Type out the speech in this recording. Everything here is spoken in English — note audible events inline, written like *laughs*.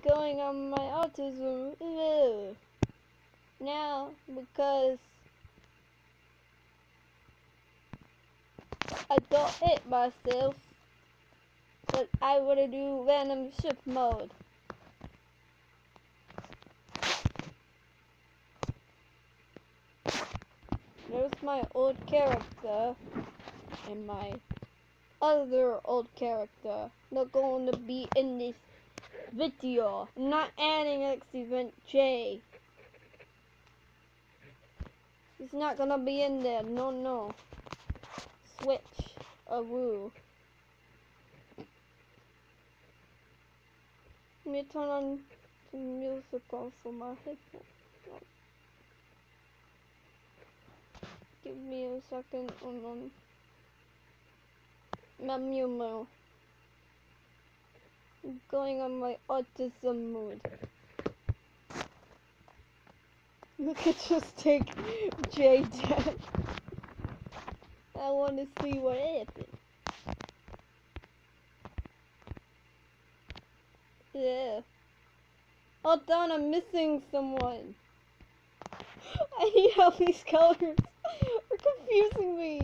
Going on my autism now because I don't hate myself, but I want to do random shift mode. There's my old character and my other old character. They're going to be in this video. I'm not adding X Event J. He's not gonna be in there. No, no. Switch. A woo. Let me turn on some music off for my headphones. Give me a second on um, my Mew Mew. I'm going on my autism mood. Look at just take J dead. I want to see what happens. Yeah. Oh darn, I'm missing someone. *laughs* I need help these colors *laughs* are confusing me.